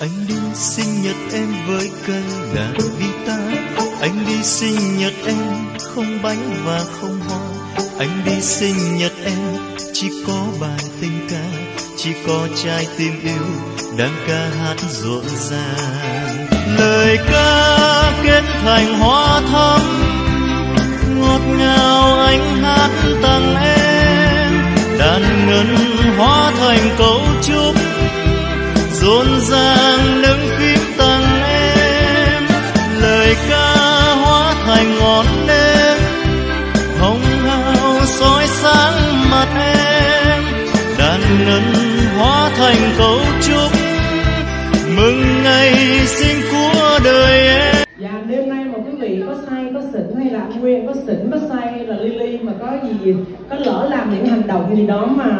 anh đi sinh nhật em với cây đàn guitar. Anh đi sinh nhật em không bánh và không hoa. Anh đi sinh nhật em chỉ có bài tình ca, chỉ có trái tim yêu đang ca hát rộn ràng. Lời ca kết thành hoa thắm, ngọt ngào anh hát tặng em. Đàn ngân hóa thành câu ca hóa thành ngọn nến hồng hào soi sáng mặt em đàn ngân hóa thành câu chúc mừng ngày sinh của đời em. Dạ đêm nay mà quý vị có say có xỉn hay là Nguyên có xỉn có say hay là Lily mà có gì có lỡ làm những hành động gì đó mà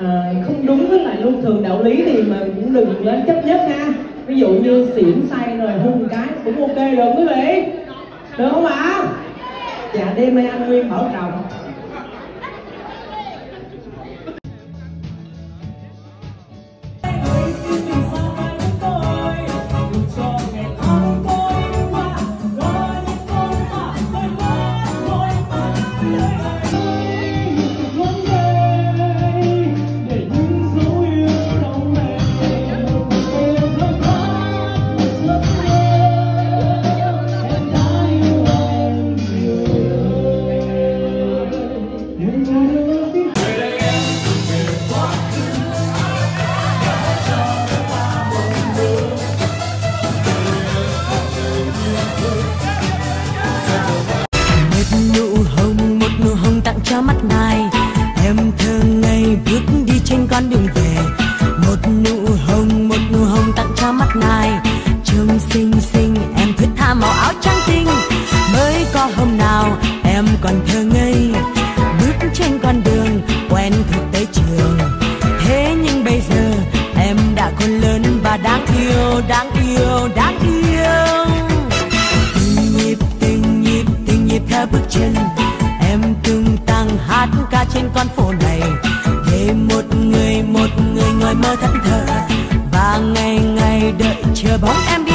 à, không đúng với lại luân thường đạo lý thì mà cũng đừng lên chấp nhất ha ví dụ như xỉn say rồi hung cái quý vị. Được không ạ? Dạ đêm nay anh Nguyên bảo trọng. Hồng tặng cho mắt nai trông xinh xinh em thướt tha màu áo trắng tinh. Mới có hôm nào em còn thơ ngây. Bước trên con đường, quen thuộc tới trường. Thế nhưng bây giờ, em đã khôn lớn và đáng yêu đáng yêu đáng yêu. Từng nhịp từng nhịp từng nhịp theo bước chân. Em tung tăng hát ca trên con phố này. Để một người một người ngồi mơ thẫn thờ. about?